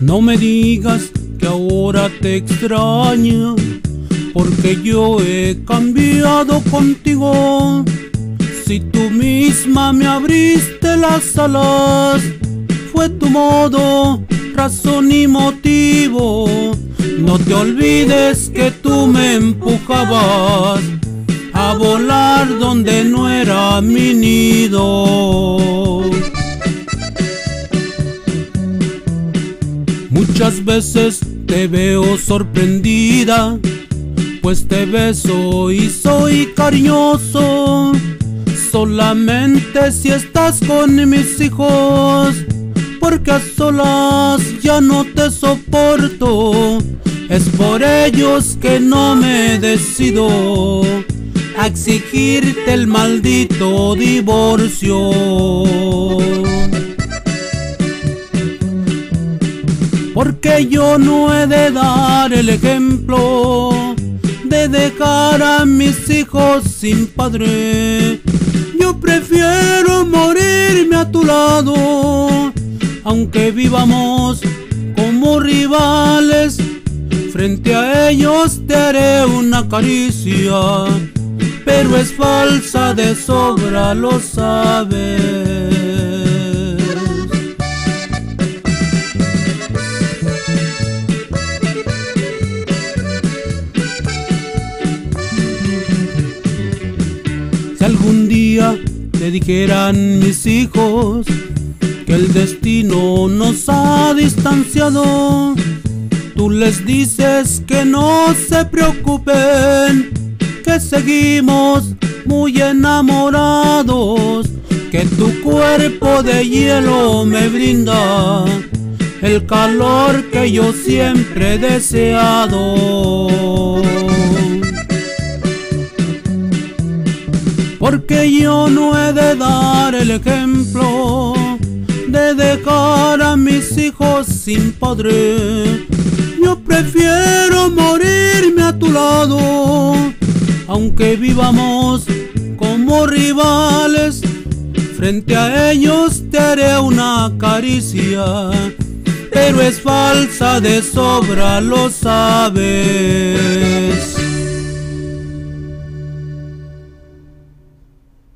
No me digas que ahora te extraña, porque yo he cambiado contigo. Si tú misma me abriste las alas, fue tu modo, razón y motivo. No te olvides que tú me empujabas a volar donde no era mi nido. Muchas veces te veo sorprendida, pues te beso y soy cariñoso. Solamente si estás con mis hijos, porque a solas ya no te soporto. Es por ellos que no me decido a exigirte el maldito divorcio. Porque yo no he de dar el ejemplo de dejar a mis hijos sin padre. Yo prefiero morirme a tu lado, aunque vivamos como rivales. Frente a ellos te haré una caricia, pero es falsa de sobra, lo sabes. Si algún día te dijeran mis hijos que el destino nos ha distanciado, tú les dices que no se preocupen, que seguimos muy enamorados, que tu cuerpo de hielo me brinda el calor que yo siempre he deseado. Porque yo no he de dar el ejemplo de dejar a mis hijos sin padre. Prefiero morirme a tu lado, aunque vivamos como rivales. Frente a ellos te haré una caricia, pero es falsa de sobra, lo sabes.